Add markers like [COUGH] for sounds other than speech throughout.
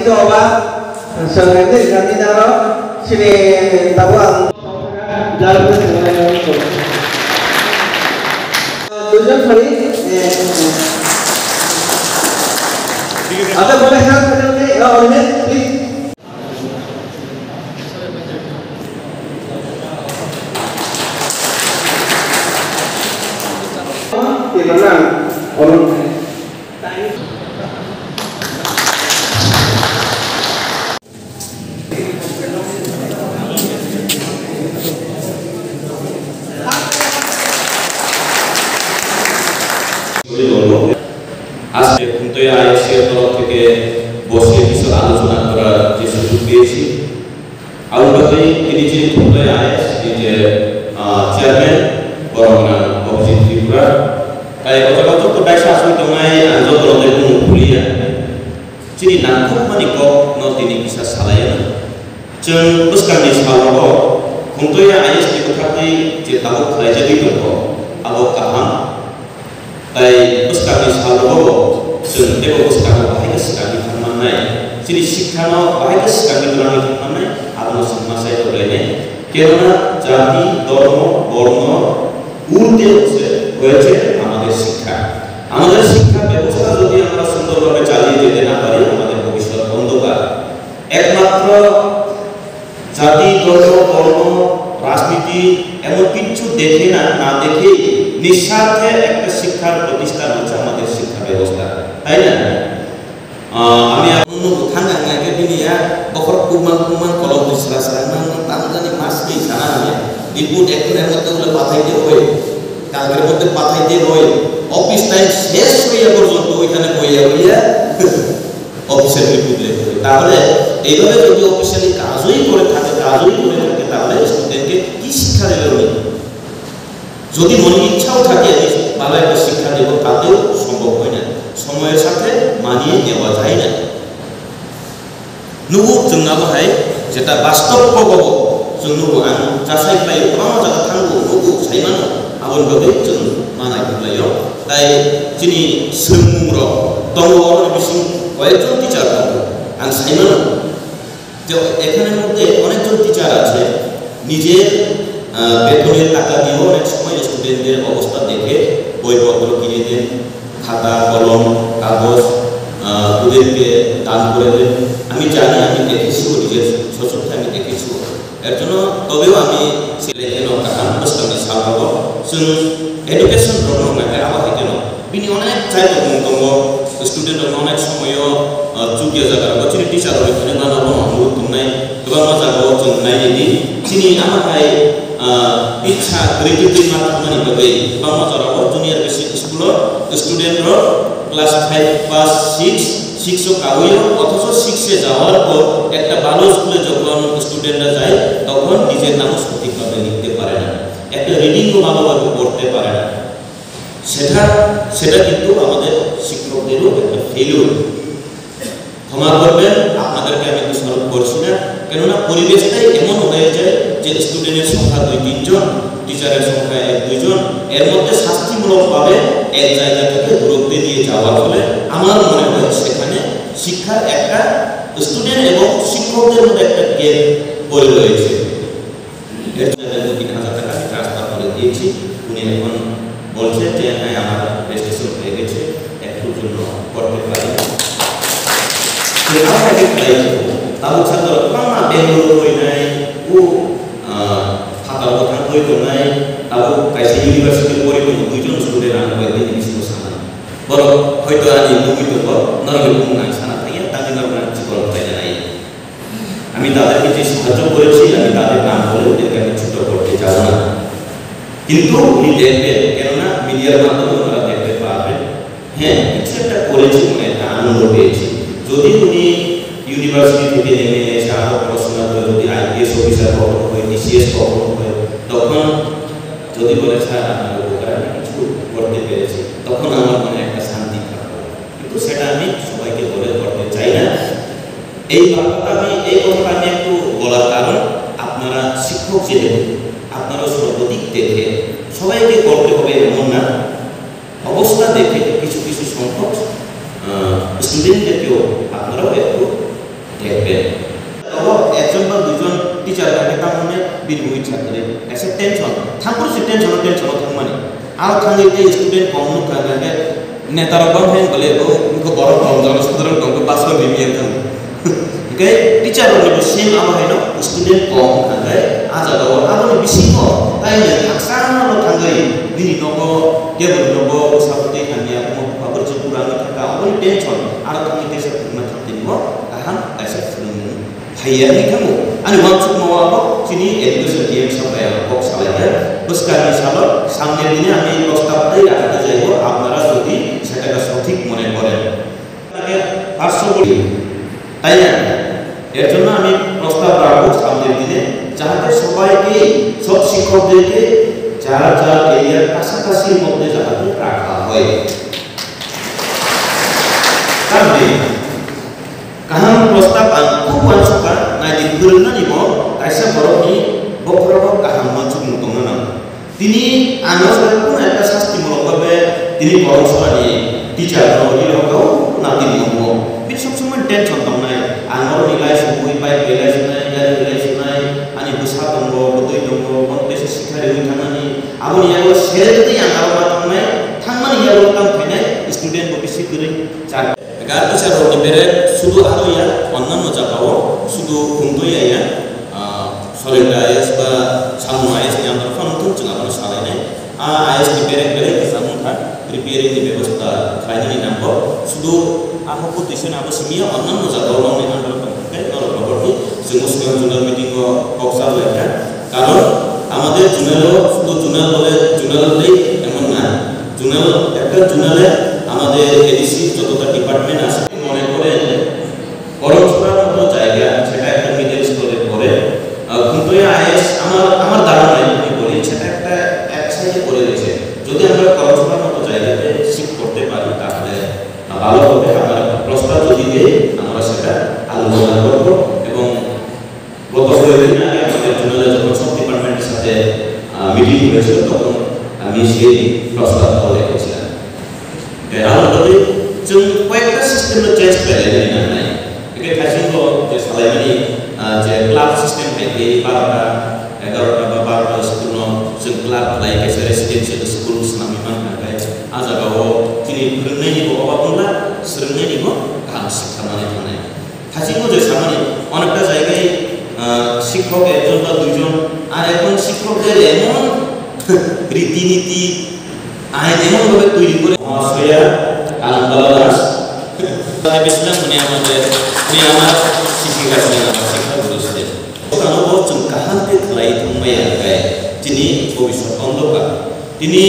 itu tujuan ada boleh kan oleh ini আজকে কিন্তু আইএসির তরফ থেকে বসে কিছু আলোচনা করার যে সুযোগ পেয়েছি আলবাতেই তিনি যে খুলনায় আইএস এই যে চেয়ারম্যান বরমনা অভিজিৎ ত্রিপুরা তাই অজাগত তো বাইশে আসলে তোমায় আন্দোলনের কোনো ভুলিয়া যিনি নাংখুকমানি কক ন তিনি bisa সালায়া जों बोसोरनि सालाव खुंथाया आइएस नि खोथाखै जे दाबो खालायजाखै दङ आबो गाहाम তাই পুস্তকানি সালব जों बे पुस्तकखौ बाहायनो सिगांनि थांनानै जोंनि शिक्षानाव बाहायनो सिगांनि गोनांनि थांनानै आरो समाजाय दौलायनाय কেননা জাতি ধর্ম বর্ণ উর্ধে হচ্ছে হয়েছে আমাদের শিক্ষা আমাদের শিক্ষা পাঠাইতে হয় কালকের মধ্যে পাঠাইতে হয় অফিস টাইম শেষ হইয়া পর্যন্ত ওইখানে বইয়া হইয়া [LAUGHS] অফিসের বিপুলে তাহলে এইভাবে যদি অফিসিয়ালি কাজই করে থাকে, কাজই করে থাকে, তাহলে স্টুডেন্টকে কি শিক্ষা দেবে উনি? যদি মনে ইচ্ছাও থাকে ভালো একটা শিক্ষা দেব, তাতেও সম্ভব হয় না। সময়ের সাথে মানিয়ে নেওয়া যায় না। নুবুর জন্য যেটা বাস্তব প্রভাবক 전후고 안 자사이바이 고마워 자가 탕고 보고 사이만 아본 법에 전 만화 불러요 나의 진이 성공으로 동호로 미신 কয়েকজন টিচার থাকবে আর সাইমন যে এখানের মধ্যে অনেকজন টিচার আছে নিজের বেতনের টাকা দিয়েও অনেক সময় স্টুডেন্টদের অবস্থা দেখে বইপত্র কিনে দেন খাতা, কলম, কাগজ ওদেরকে দান করে দেন আমি জানি, আমি দেখেছি নিজের সশক্তি আমি এর জন্য তবেও আমি ছেলেকে নৌকাখান পুস্তকে সালব যোন এডুকেশন প্রোগ্রাম এর আবাহে কেন বিনি অনেক চাইব দङ স্টুডেন্ট অনেক সময় চুকিয়ে যাগার চিনি টিচার হলে কিনে নানা বন্ধু তুমনাই গোবা মজা গো যোন নাই ইনি চিনি আমার ভাই ইচ্ছা দুইটি মাত্র মানে ভাবে বা মজা জুনিয়র স্টুডেন্টর ক্লাস ফাইভ বা সিক্স শিক্ষক কাউই অথচ শিক্ষে যাওয়ার পর একটা ভালো স্কুলে যখন স্টুডেন্টরা যায়, তখন নিজের নামও সঠিকভাবে লিখতে পারে না। একটা রিডিংও ভালোভাবে পড়তে পারে না। সেটা সেটা কিন্তু আমাদের শিক্ষকদেরও একটা ফেলিওর ক্ষমা করবেন, আপনাদেরকে আমি দোষারোপ করছি না। কেননা পরিবেশটাই এমন হয়ে যায় যে স্টুডেন্টের সংখ্যা দুই তিনজন টিচারের সংখ্যা এক দুইজন এর মধ্যে শাস্তিমূলকভাবে এক জায়গা থেকে দূরত্বে দিয়ে যাওয়ার ফলে আমার মনে হয় সেখানে শিক্ষার একটা স্টুডেন্ট এবং শিক্ষকদের মধ্যে একটা গেপ পড়ে রয়েছে এর জন্য তিন হাজার টাকা আমি ট্রান্সফার করে দিয়েছি। উনি এখন বলছেন যে হ্যাঁ আমার রেজিস্ট্রেশন হয়ে গেছে। একটু জন্য করতে পারি। u hakal kota koi koi nai tahu kaisa university koi koi দুইজন স্টুডেন্ট কিছু হয়তো আনি মুখি তো নাই সানা থাকে তাকে নরকে জীবন পাই নাই আমি তাদেরকে যে সাহায্য করেছি আমি তাদের নাম বলে ওদেরকে আমি ছোট করতে যাব না কিন্তু উনি দেখবেন, কেননা মিডিয়ার মাধ্যমে ওনারা দেখতে পারবেন। হ্যাঁ কিছু একটা করেছি মানে একটা আনন্দ পেয়েছি যদি উনি ইউনিভার্সিটি থেকে নেমে এসে আরও পড়াশোনা করে, যদি আইপিএস অফিসার কখনো হয় ডিসিএস কখনো হয়, তখন যদি বলে, স্যার, আপনার উপকার আমি কিছু করতে পেরেছি। তখন আমার মনে একটা শান্তি থাকবে। কিন্তু সেটা আমি সবাইকে বলে করতে চাই না। এই ব্যাপারটা আমি, এই কথাটা আমি একটু বলার কারণ, আপনারা শিক্ষক যেহেতু আপনারা সর্বদিক দেখে সবাইকে করতে হবে এমন না। অবস্থা দেখে কিছু কিছু সংখ্যক স্টুডেন্টদেরকেও আপনারাও একটু দেখবেন। একজন বা দুজন টিচার থাকে, তার মানে বিরমুই ছাত্রে। এসে টেনশন থাকুর সে টেনশন টেনশন থাকমানি আর থাঙ্গিতে স্টুডেন্ট কম থাকে নেতারা কম হ্যাঁ বলে ইনকো বড় কম, জনসাধারণ কম পাস [LAUGHS] করে বিমিয়ে থাকবে oke teacher ni sim apa heno student kong tanggai aja do abo ni bisi ko tai ne taksana lo tanggai dini nogo dia ber nogo sabte kanya mo pabar je kurang thaka abo ni tension ar kami te se ma thakti mo ahan asa film phaya ni kamu ani wang chuk mo abo sini education game sampai box সালাইতে বুঝকার হিসাবে সামনের দিনে আমি এই প্রস্তাবটাই রাখতে চাইব আপনারা যদি সেটাকে সঠিক মনে করেন তাকে পার্শ্ববর্তী তাই না এর জন্য আমি প্রস্তাব রাখবো সামনের দিনে যাতে সবাইকে সব শিক্ষকদেরকে, যারা যারা এরিয়ার কাছাকাছির মধ্যে যাতে রাখা হয়। kuwan suka na di na ni mo kaisa borok ni বক্রবক কাহাম মঞ্চুক মুতং না। তিনি আনসার কোন একটা শাস্তিমূলক ভাবে তিনি পড়াশোনা নিয়ে টিচার হকাও না তিনি তিনি সবসময় 영어로 원패스 시카를 당하니 아버지 야고 세르드이 안 나오면 yang 이야로 땅 되네 스튜덴트 오피스 그리 잘 agar bicara di bere sudu ado ya onnan no ya ya solid ayas ba samu ayas ni amar fon tun chunga bana sala ne a ayas ni bere bere samu tha preparing ni bevastha khaina ni nambo sudu aho ko tisna abo simia onnan no jakawo ne amar fon koksa কারণ আমাদের zonal শুধু zonal বলে zonal বলেই এমন না zonal একটা জুনালে 이게 굉장히 뭐가 바쁜가 쓰는 일이고 강식 가만히 가네 가지고 제 사람이 অনেকটা জায়গায় শিক্ষক একজন বা দুইজন আর এখন শিক্ষকদের এমন রীতিনীতি আইন এমনভাবে তৈরি করে মহাশয়া আলমদুল্লাহ দাস সাহেব ইসলাম উনি আমাদের উনি আমার শিক্ষিকা ছিলেন আমার শিক্ষা বলেছিলেন ওখানে বলছেন কাহান্তে লাইতুম্বাই আলগায় তিনি ভবিষ্যৎ অন্ধকার তিনি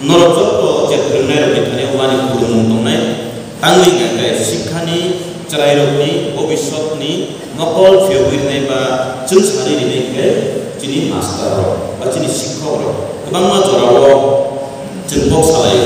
নরচক্র চেপ্রনের বিধানে ওয়ানি কুদুম দুনে তাঙ্গি গাঙ্গে শিক্ষানি চরাইরকনি ভবিষ্যৎনি নকল ফেউবিরনে বা চুন সারি নিনে চিনি মাস্টার বা চিনি শিক্ষক গবাং মা জরাব চিন বক সালাই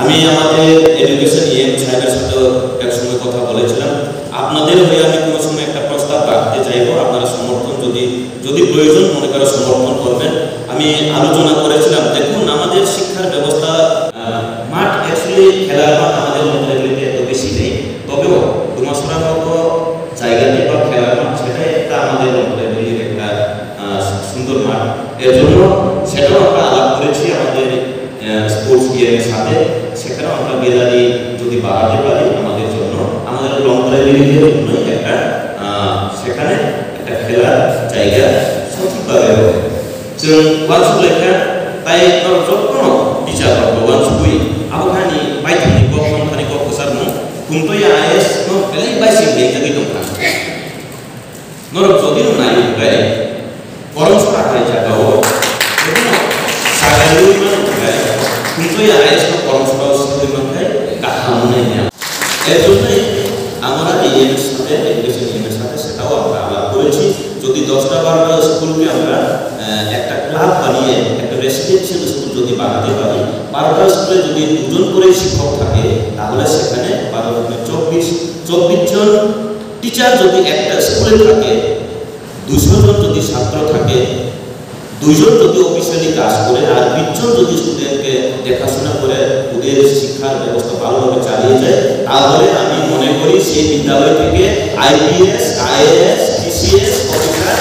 আমি আমাদের এডুকেশন ইয়ে ছাইদের সাথে এক সময় কথা বলেছিলাম আপনাদের হয়ে আমি কোনো সময় একটা প্রস্তাব রাখতে চাইব আপনারা সমর্থন যদি যদি প্রয়োজন মনে করে সমর্থন করবেন আমি আলোচনা করেছিলাম খেলার মাঠ আমাদের মহিলাগুলিতে এত বেশি নেই। তবেও ডুমাসুরার মতো জায়গা নিয়ে বা খেলার মাঠ সেটা একটা আমাদের মহিলাগুলির একটা সুন্দর মাঠ। এর জন্য সেটাও আমরা আলাপ করেছি আমাদের স্পোর্টস গিয়ারের সাথে। সেখানেও আমরা গ্যালারি যদি বাড়াতে পারি আমাদের জন্য, আমাদের লং লাইব্রেরির জন্যই একটা সেখানে একটা খেলার জায়গা সঠিকভাবে হবে। তো ওয়ান্স লেখা তাই যত্ন বিচার করব Kumto ya ayes no velai bai sim benta ki tongka. não sodi no nai bai চব্বিশ জন টিচার যদি একটা স্কুলে থাকে, দুশো জন যদি ছাত্র থাকে দুজন যদি অফিসিয়ালি কাজ করে, আর বিশজন যদি স্টুডেন্টকে দেখাশোনা করে, ওদের শিক্ষার ব্যবস্থা ভালোভাবে চালিয়ে যায়, তাহলে আমি মনে করি সেই বিদ্যালয় থেকে আইপিএস আইএএস টিসিএস অফিসার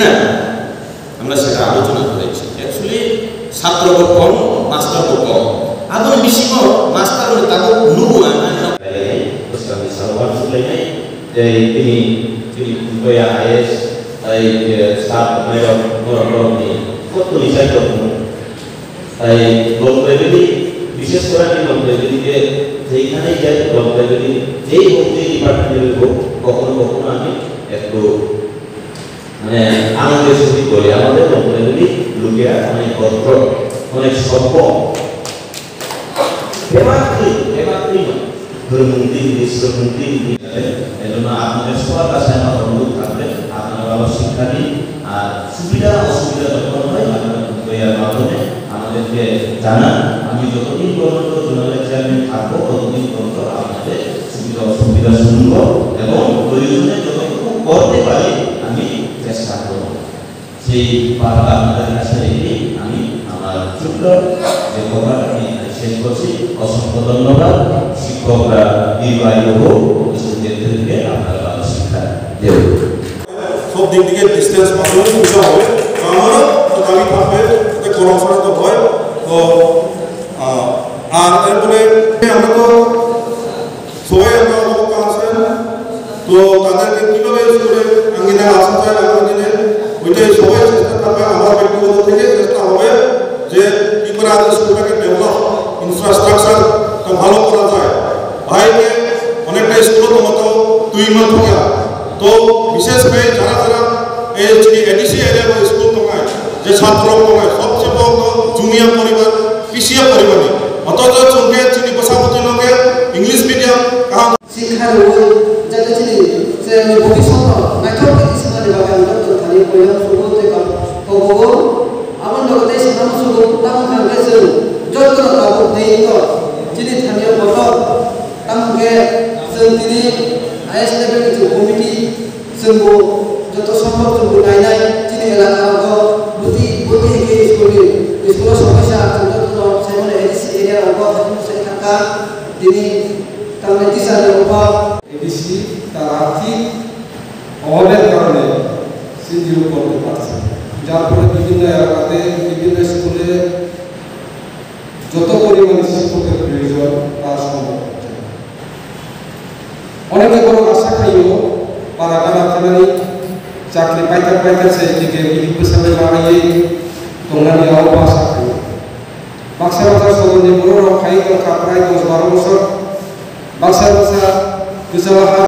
না? আমরা সেটা আলোচনা করেছি। অ্যাকচুয়ালি ছাত্র কম মাস্টার কম। Orang-orang ini kok tulisan dong তাই লোক লাইব্রেরি বিশেষ করে আমি লোক লাইব্রেরিতে যেইখানে যাই হোক যেই ডিপার্টমেন্টের হোক, কখনো কখনো আমি একটু মানে সহিত বলি। আমাদের লোক লাইব্রেরি লোকেরা অনেক গল্প অনেক সভ্য হেমাত্রী হেমাত্রী ধর্মমন্ত্রী বিশ্বমন্ত্রী এজন্য আপনাদের সবার কাছে আমার অনুরোধ থাকবে, আপনারা ভালো শিক্ষা দিন আর সুবিধা, অসুবিধা যখন হয়, আপনারা মাধ্যমে আমাদেরকে জানান। আমি যতদিন পর্যন্ত জোনালের চেয়ারম্যান থাকব, ততদিন পর্যন্ত আপনাদের সুবিধা, অসুবিধা শুনব এবং প্রয়োজনে যতটুকু করতে পারি, আমি চেষ্টা করব। সেই বার্তা আপনাদের কাছে রেখে আমি আমার ছোট্ট যে আমি শেষ করছি অসংখ্য ধন্যবাদ। শিক্ষকরা দীর্ঘায়ু হোক স্টুডেন্টদেরকে আপনারা ভালো শিক্ষা দেব সব দিক থেকে ডিস্টেন্স মাধ্যমে হবে। আমরা থাকবে যাতে কর্মশালা তো বিশেষ করে যারা যারা এই এডিসি এরিয়া বা স্কুল তোমায়, যে ছাত্র তোমায়, সবচেয়ে বড় জুনিয়া পরিবার পিছিয়ে পরিবার অথচ চোখে চিনি বসাপতি লোকে ইংলিশ মিডিয়াম কারণ শিক্ষার যাতে চিনি যে ভবিষ্যৎ মেথড স্কুলে বাবা উন্নত থানি পরিবার সুগতে কাম কবগ আমার লগতে সিনাম সুগ তাম কাঙ্গে সে যত্ন কাবু দেই তো চিনি থানীয় বসত, তামকে সে তিনি আইএস লেভেল যত সম্ভব जोंबो নাইনাই চিনি এলাকা বুদ্ধি বুদ্ধি হেকে স্কুলে সমস্যা যত এডিসি এরিয়া অঙ্গ থাকা তিনি তাহলে টিচারের অভাব এডিসি তার আর্থিক অভাবের কারণে যার ফলে বিভিন্ন এলাকাতে বিভিন্ন স্কুলে যত পরিমাণে প্রয়োজন তা সম্ভব হচ্ছে অনেকে বড় আশা খাইও পারা चाटले पैचर पैचर से जिके इब समय मांगे tongan ya Allah satu bangsa bangsa sebelumnya mulu orang kaya terkaprai terus baru musuh bangsa bangsa kesalahan